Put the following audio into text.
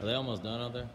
Are they almost done out there?